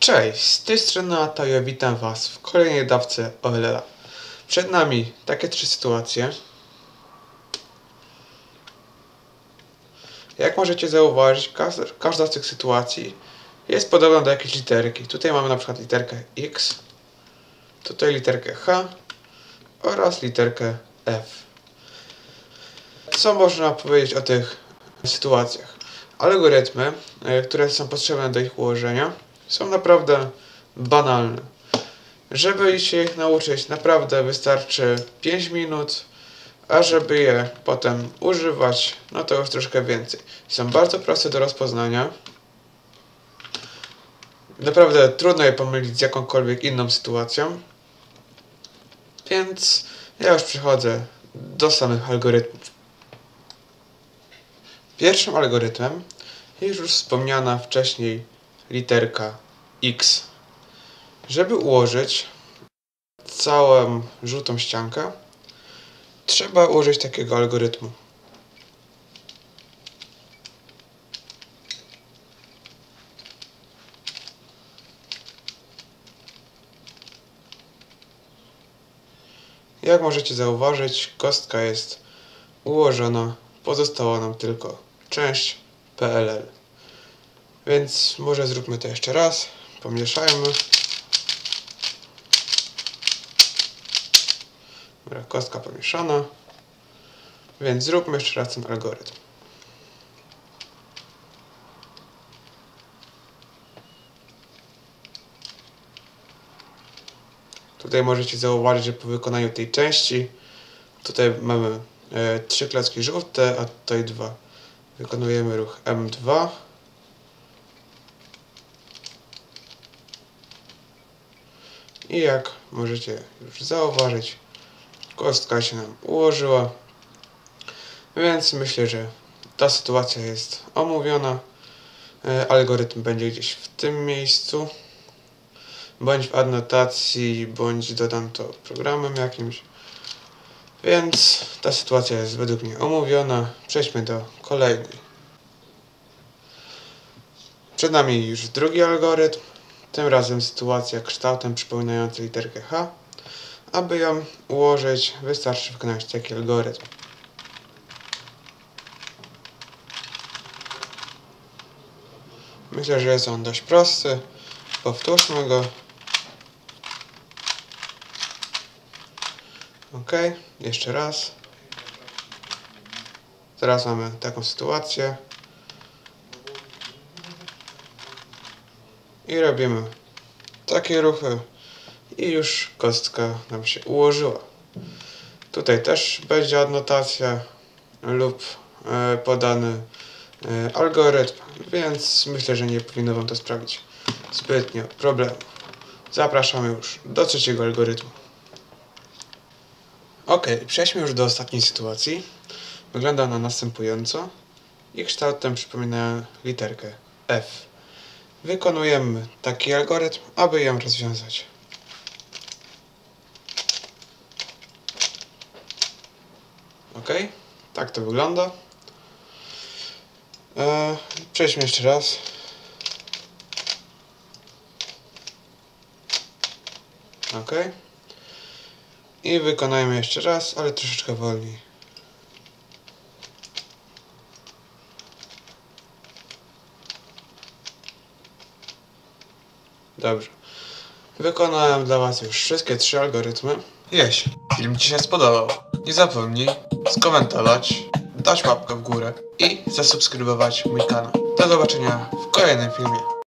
Cześć, z tej strony Ataja, witam Was w kolejnej dawce OLL. Przed nami takie trzy sytuacje. Jak możecie zauważyć, każda z tych sytuacji jest podobna do jakiejś literki. Tutaj mamy na przykład literkę X, tutaj literkę H oraz literkę F. Co można powiedzieć o tych sytuacjach? Algorytmy, e, które są potrzebne do ich ułożenia, są naprawdę banalne. Żeby się ich nauczyć, naprawdę wystarczy 5 minut, a żeby je potem używać, no to już troszkę więcej. Są bardzo proste do rozpoznania. Naprawdę trudno je pomylić z jakąkolwiek inną sytuacją. Więc ja już przechodzę do samych algorytmów. Pierwszym algorytmem jest już wspomniana wcześniej literka X. Żeby ułożyć całą żółtą ściankę, trzeba użyć takiego algorytmu. Jak możecie zauważyć, kostka jest ułożona, pozostała nam tylko część PLL. Więc może zróbmy to jeszcze raz. Pomieszajmy. Kostka pomieszana. Więc zróbmy jeszcze raz ten algorytm. Tutaj możecie zauważyć, że po wykonaniu tej części tutaj mamy e, trzy klocki żółte, a tutaj dwa. Wykonujemy ruch M2. I jak możecie już zauważyć, kostka się nam ułożyła. Więc myślę, że ta sytuacja jest omówiona. E, algorytm będzie gdzieś w tym miejscu. Bądź w adnotacji, bądź dodam to programem jakimś. Więc ta sytuacja jest według mnie omówiona. Przejdźmy do kolejnej. Przed nami już drugi algorytm. Tym razem sytuacja kształtem przypominający literkę H. Aby ją ułożyć, wystarczy wykonać taki algorytm. Myślę, że jest on dość prosty. Powtórzmy go. Ok, jeszcze raz. Teraz mamy taką sytuację. I robimy takie ruchy i już kostka nam się ułożyła. Tutaj też będzie adnotacja lub e, podany e, algorytm, więc myślę, że nie powinno Wam to sprawić zbytnio problemu. Zapraszamy już do trzeciego algorytmu. Ok, przejdźmy już do ostatniej sytuacji. Wygląda ona następująco i kształtem przypomina literkę F. Wykonujemy taki algorytm, aby ją rozwiązać. Ok, tak to wygląda. E, przejdźmy jeszcze raz. Ok. I wykonajmy jeszcze raz, ale troszeczkę wolniej. Dobrze. Wykonałem dla Was już wszystkie trzy algorytmy. Jeśli film Ci się spodobał, nie zapomnij skomentować, dać łapkę w górę i zasubskrybować mój kanał. Do zobaczenia w kolejnym filmie.